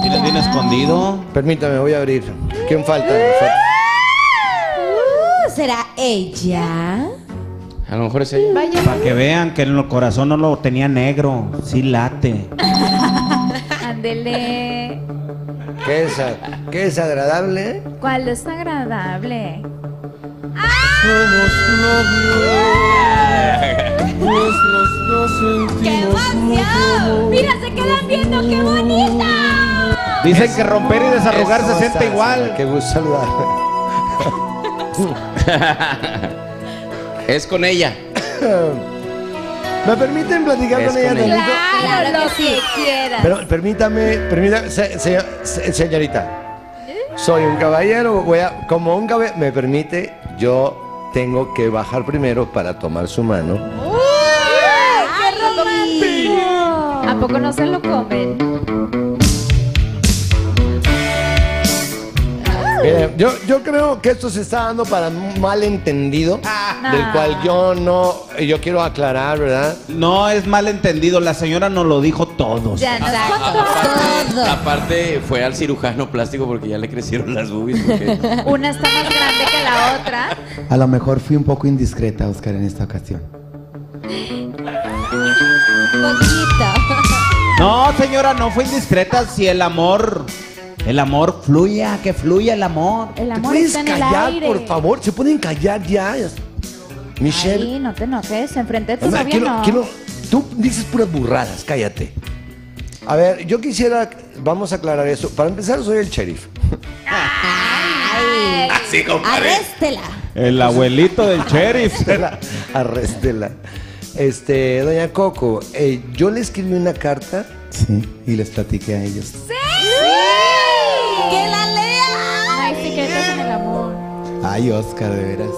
¿Lo tienes bien escondido? Permítame, voy a abrir. ¿Quién falta? Uh, ¿Será ella? A lo mejor es ella. Vaya. Para que vean que en el corazón no lo tenía negro. Sí late. Ándele. ¿Qué es, qué es agradable? ¿Cuál es agradable? ¡Qué emoción! ¡Mira, se quedan viendo! ¡Qué bonita! Dicen que romper y desarrugar se siente igual. Qué gusto saludar. Es con ella. ¿Me permiten platicar Es con ella con ella. Claro, Claro lo que sí. quieras. Pero permítame, permítame, se- se- se- señorita. Soy un caballero, voy a, como un caballero, me permite, yo tengo que bajar primero para tomar su mano. ¡Qué romántico! ¿A poco no se lo comen? Mire, yo, yo creo que esto se está dando para un malentendido, del Ah. cual yo no, yo quiero aclarar, ¿verdad? No es malentendido, la señora nos lo dijo todos. Ya, Todo. Aparte, fue al cirujano plástico porque ya le crecieron las boobies. porque- Una está más grande que la otra. A lo mejor fui un poco indiscreta, Oscar, en esta ocasión. Poquito. No, señora, no fue indiscreta si el amor. El amor fluya, que fluya el amor. El ¿Te amor puedes está en el callar, aire. por favor? ¿Se pueden callar ya? Michelle. Ay, no te enojes. Enfrente de tu novia quiero- no. quiero- tú dices puras burradas, cállate. A ver, yo quisiera, vamos a aclarar eso. Para empezar, soy el sheriff. Ay, Así, compadre. arréstela. El abuelito del sheriff. Arréstela, arréstela. Este, doña Coco, eh, yo le escribí una carta. Sí, y les platiqué a ellos. ¡Que Ay, Oscar, de veras.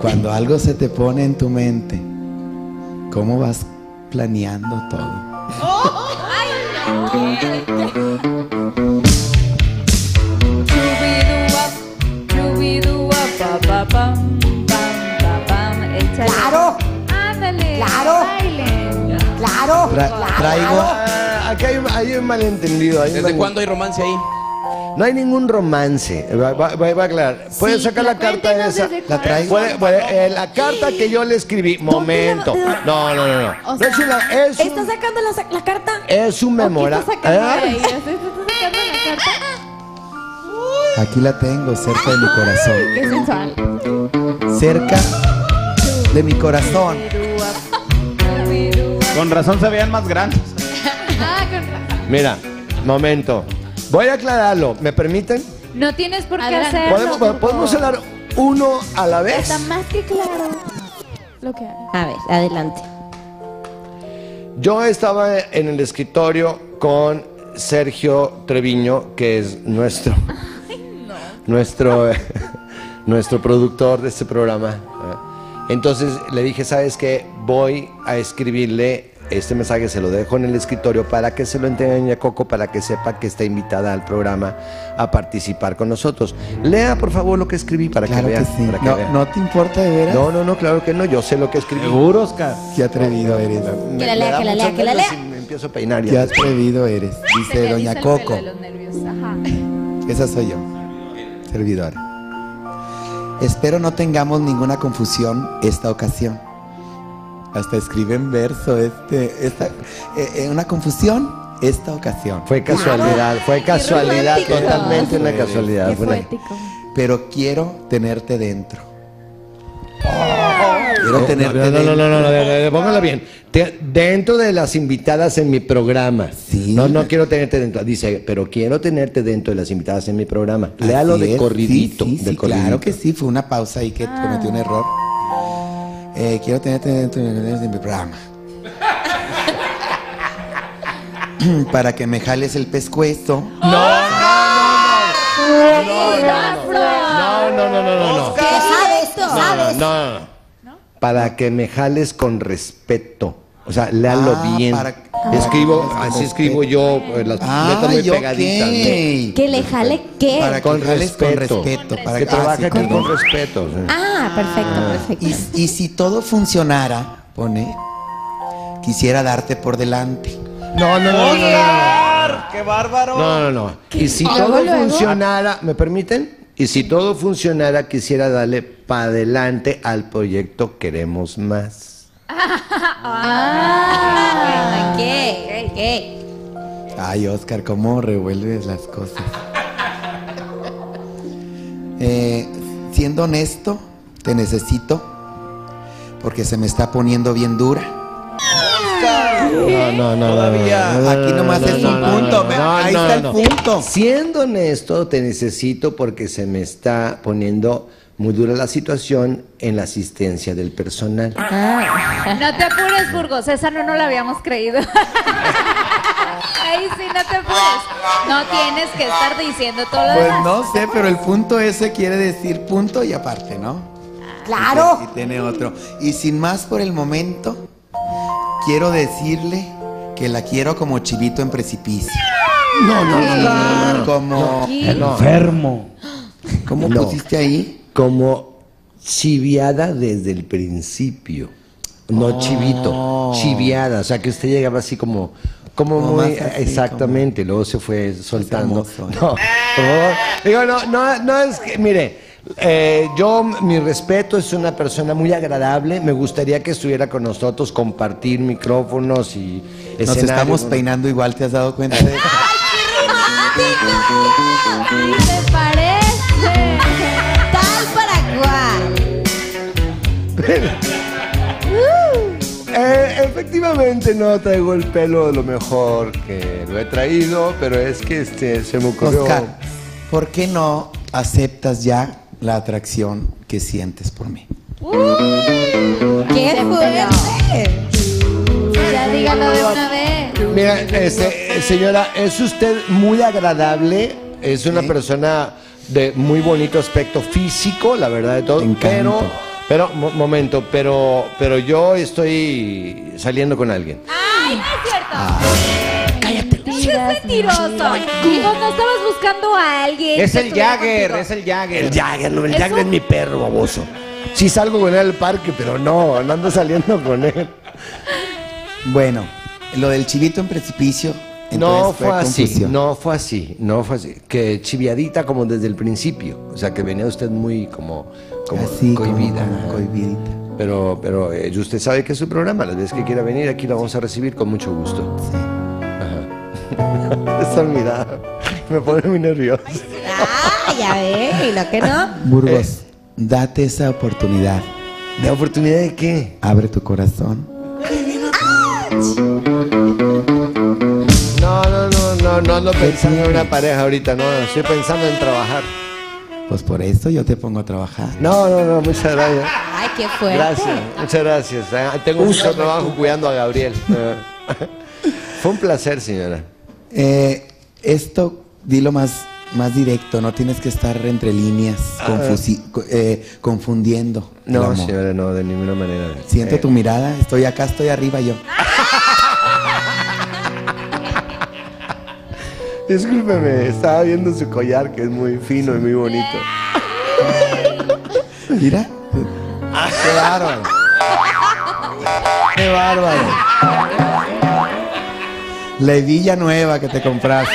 Cuando algo se te pone en tu mente, ¿cómo vas planeando todo? Pa, pam. Échale. ¡Claro! Ándale. Claro. Bailen. ¡Claro! Tra- claro. traigo, Ah, aquí hay, un- hay un malentendido. hay un ¿Desde cuándo hay romance ahí? No hay ningún romance. Va, va- va- va a aclarar. ¿Puede Sí, sacar la carta Cuéntenos esa? desde La cuándo. traigo. Puede- puede- eh, la carta que yo le escribí. Momento. de dónde? No, no, no, no. O No sea, es, una- es un- ¿Estás sacando la, sa- la carta? es un ¿O qué memora. está sacando de ahí? ¿Estás sacando la carta? aquí la tengo, cerca de mi corazón. Qué sensual. Cerca de mi corazón. Con razón se veían más grandes. Ah, con razón. Mira, momento. Voy a aclararlo. ¿Me permiten? No tienes por qué Adelante. hacerlo. ¿Podemos, por podemos favor. hablar uno a la vez? Está más que claro lo que haga. A ver, adelante. Yo estaba en el escritorio con Sergio Treviño, que es nuestro, nuestro, eh, nuestro productor de este programa. Entonces le dije, ¿sabes qué? Voy a escribirle este mensaje, se lo dejo en el escritorio para que se lo enseñe a Coco, para que sepa que está invitada al programa a participar con nosotros. Lea, por favor, lo que escribí para Claro que que vea. sí. para que No. ¿No te importa de veras? no, no, no, claro que no. Yo sé lo que escribí. Seguro, Oscar. Qué atrevido eres. Me- Que la lea, da que la lea, que la lea. y Me empiezo a peinar Qué ya. atrevido eres. Dice Doña Coco. Ajá. Esa soy yo, servidora. Espero no tengamos ninguna confusión esta ocasión. Hasta escribe en verso este, esta, eh, eh, una confusión esta ocasión. Fue casualidad, fue casualidad, totalmente una casualidad. Fue una-. Pero quiero tenerte dentro. Quiero No, tenerte no, no, no, dentro. no, no, no, no, no, póngalo bien. Te- dentro de las invitadas en mi programa. Sí. No, no quiero tenerte dentro. Dice, pero quiero tenerte dentro de las invitadas en mi programa. Léalo Así de corridito. Sí, sí, de sí, corridito. claro que sí, fue una pausa ahí que cometí un error. Eh, quiero tenerte dentro de mi programa. Para que me jales el pescuezo. No, no, no, no, no, no. ¿Qué sabes? ¿Qué No, sabes? no, no, no. Para que me jales con respeto. O sea, léalo Ah, bien. para- Escribo, Ah, así escribo respeto. yo, eh, las letras muy pegaditas. ¿no? Que le jale qué. Para que Con jales con respeto. respeto. Para Que que, ah, trabaje sí, con, respeto. sí. Ah, perfecto, perfecto. Y, y si todo funcionara, pone, quisiera darte por delante. No, no, no, no, no, no. ¡Qué bárbaro! No, no, no. Y si todo luego. funcionara, ¿me permiten? Y si todo funcionara, quisiera darle para adelante al proyecto Queremos Más. Ah, ¿qué? ¿Qué? Ay, Oscar, ¿cómo revuelves las cosas? Eh, siendo honesto, te necesito porque se me está poniendo bien dura. No, no, no, Todavía. Aquí nomás es un punto, ahí está el punto. Siendo honesto, te necesito porque se me está poniendo muy dura la situación en la asistencia del personal. No te apures, Burgos. Esa no nos la habíamos creído. Ahí sí, no te apures. No tienes que estar diciendo todo lo Pues demás. no sé, pero el punto ese quiere decir punto y aparte, ¿no? Claro. Y tiene otro. Y sin más por el momento, quiero decirle que la quiero como chivito en precipicio. No, no, no, no, no, no. Como, Enfermo. ¿Cómo No. pusiste ahí? Como chiviada desde el principio. No chivito, chiviada. O sea, que usted llegaba así como, como Como muy. así, exactamente, luego se fue soltando. ¿eh? No, por favor. Digo, no, no, no es que, mire. eh, yo, mi respeto, es una persona muy agradable. Me gustaría que estuviera con nosotros, compartir micrófonos y Nos escenario. estamos peinando igual, ¿te has dado cuenta de eso? ¿Qué Eh, efectivamente no traigo el pelo de lo mejor que lo he traído, pero es que este se me ocurrió. Oscar, ¿por qué no aceptas ya la atracción que sientes por mí? ¡Qué fuerte! Ya dígalo de una vez. Mira, este, señora, es usted muy agradable, es una persona de muy bonito aspecto físico, la verdad de todo, pero, pero, mo- momento, pero, pero yo estoy saliendo con alguien. ¡Ay, no es cierto! ¡Cállate! ¡Es mentiroso! Digo, no estabas buscando a alguien. Es el Jagger, es el Jagger. El Jagger, no, el Jagger es mi perro, baboso. Sí salgo con él al parque, pero no, no ando saliendo con él. Bueno, lo del chivito en precipicio. No fue así, confusión. no fue así, no fue así. Que chiviadita como desde el principio. O sea, que venía usted muy como, como Así, cohibida. como cohibidita. Pero, pero eh, usted sabe que es su programa. Las veces que quiera venir aquí lo vamos a recibir con mucho gusto. Sí. Esa mirada me pone muy nervioso. Ah, ya ve, y lo que no. Burgos, date esa oportunidad. ¿De oportunidad de qué? Abre tu corazón. No, no, no, no, no ando pensando en una pareja ahorita, no, estoy pensando en trabajar. Pues por eso yo te pongo a trabajar. No, no, no, muchas gracias. Ay, qué fuerte. Gracias, muchas gracias. Ah, Tengo mucho trabajo cuidando a Gabriel. Ah. Fue un placer, señora. Eh, esto, dilo más, más directo, no tienes que estar entre líneas confusi- co- eh, confundiendo. No, señora, no, de ninguna manera. Siento Eh, tu mirada, estoy acá, estoy arriba yo. Discúlpeme, estaba viendo su collar que es muy fino y muy bonito. Mira. Qué bárbaro. Qué bárbaro. La hebilla nueva que te compraste.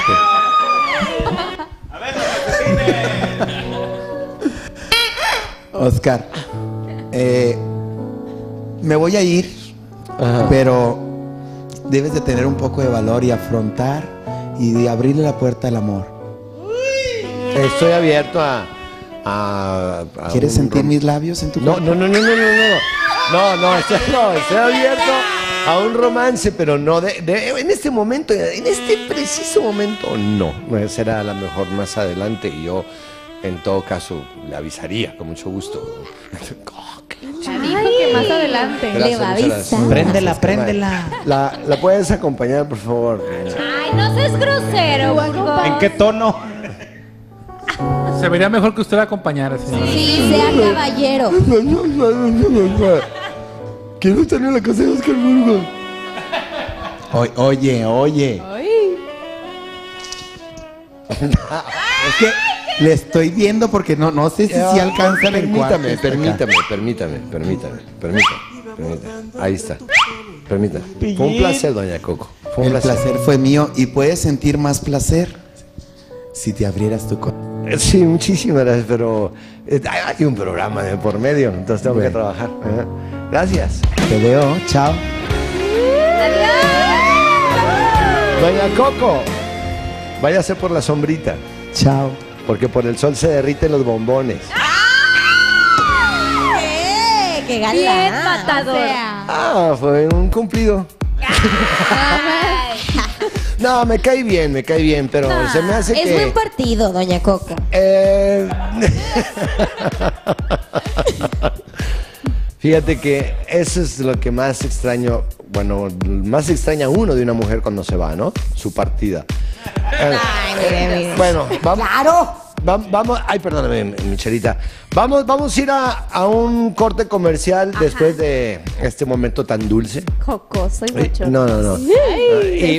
Oscar, eh, me voy a ir, Ajá. pero debes de tener un poco de valor y afrontar y de abrirle la puerta al amor. Estoy abierto a. a- a ¿Quieres sentir mis labios en tu No, cuerpo? no, no, no, no, no, no. No, no, estoy, no, estoy abierto a un romance, pero no de, de- en este momento, en este preciso momento, no. Será a lo mejor más adelante y yo, en todo caso, le avisaría con mucho gusto. Ya dijo que más adelante. Le va a gracias. avisar. Préndela, préndela. La, ¿La puedes acompañar, por favor? Ay, no seas grosero, Burgos. ¿En qué tono? Se vería mejor que usted la acompañara, señor. Sí, sea caballero. Quiero estar en la casa de Oscar Burgos. O- oye, oye. Es que le estoy viendo porque no, no sé si, si alcanza el cuarto. Permítame, acá. permítame, permítame, permítame, permítame, permítame. Ahí está. Permítame. Fue un placer, doña Coco. El placer fue mío y puedes sentir más placer si te abrieras tu corazón. Eh, Sí, muchísimas gracias, pero eh, hay un programa de por medio, entonces tengo que trabajar. Ajá. Gracias. Te veo, chao. Doña Coco, váyase por la sombrita, Chao. porque por el sol se derriten los bombones. ¡Eh! ¡Qué galán! Bien matador. Ah, fue un cumplido. No, me cae bien, me cae bien, pero se me hace Es que... buen partido, doña Coco. Eh, Fíjate que eso es lo que más extraño, bueno, más extraña uno de una mujer cuando se va, ¿no? Su partida. Eh, Ay, mire, mire. Bueno, vamos. ¡Claro! Va- Vamos, ay, perdóname, Michelita. Vamos, vamos a ir a, a un corte comercial después de este momento tan dulce. Jocoso y Eh, mucho. No, no, no. Y